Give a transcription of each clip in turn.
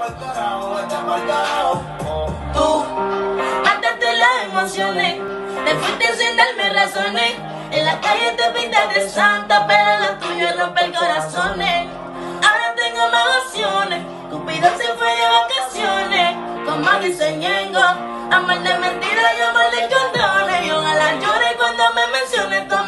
Tú mataste las emociones, te fuiste sin darme razones. En la calle te pintas de santa, pero lo tuyo es romper corazones. Ahora tengo más opciones, Cupido se fue de vacaciones. Con más diseñengo, amar de mentira, llamarle condones. Y ojalá llore cuando me mencione. Tu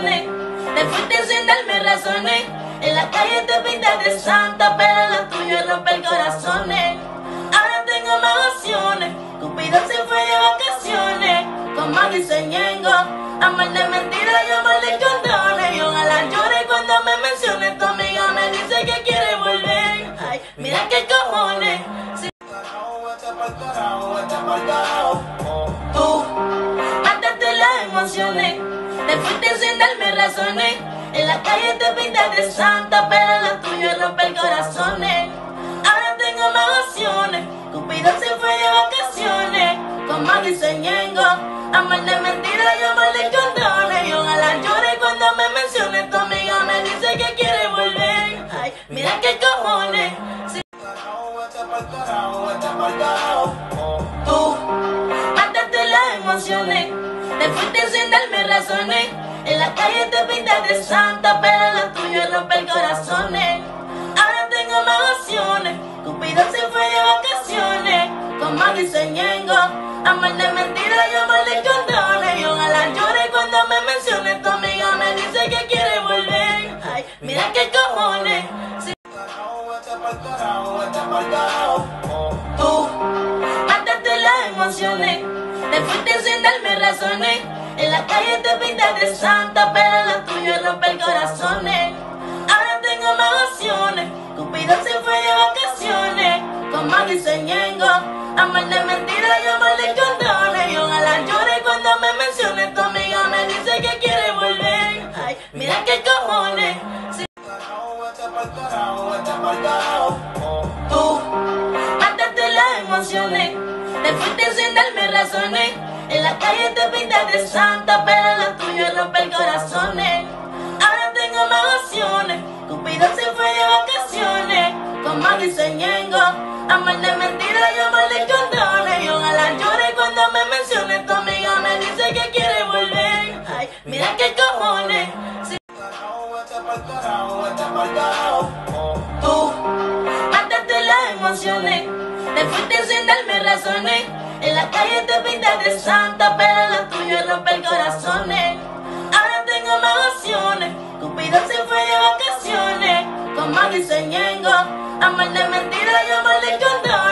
te fuiste sin darme razones. En la calle te pintas de santa, pero lo tuyo es romper corazones. Ahora tengo más opciones, Cupido se fue de vacaciones. Con más diseñengo, amar de mentira, llamarle condones. Y ojalá llore cuando me mencione. Tu amiga me dice que quiere volver. Ay, mira qué cojones. Si Tú mataste las emociones, te fuiste En la calle te pintas de santa, pero lo tuyo es romper corazones. Ahora tengo más opciones, Cupido se fue de vacaciones. Con más diseñengo, amar de mentira, llamarle condones. Y ojalá llore cuando me mencione. Tu amiga me dice que quiere volver. Ay, mira qué cojones. Tú mataste las emociones, te fuiste sin darme razones. La calle te pintas de santa, pero lo tuyo es romper corazones. Ahora tengo más opciones, Cupido se fue de vacaciones. Con más diseñengo, amar de mentira, llamarle condones. Y ojalá llore cuando me mencione. Tu amiga me dice que quiere volver. Ay, mira qué cojones. Si Tú mataste las emociones, te fuiste sin darme razones. La calle te pintas de santa, pero lo tuyo es romper corazones. Ahora tengo más opciones, Cupido se fue de vacaciones. Con más diseñengo, amar de mentira, llamarle condones. Y ojalá llore cuando me mencione. Tu amiga me dice que quiere volver. Ay, mira qué cojones. Si Tú mataste las emociones, te fuiste sin darme razones. En la calle te pintas de santa, pero lo tuyo es romper corazones. Ahora tengo más opciones, Cupido se fue de vacaciones. Con más diseñengo, amar de mentira, llamarle condones. Y ojalá llore cuando me mencione. Tu amiga me dice que quiere volver. Ay, mira qué cojones. Si Tú mataste las emociones, te fuiste sin darme razones. La calle te pintas de santa, pero lo tuyo es romper corazones. Ahora tengo más opciones, Cupido se fue de vacaciones. Con más diseñengo, amar de mentira, llamarle condones.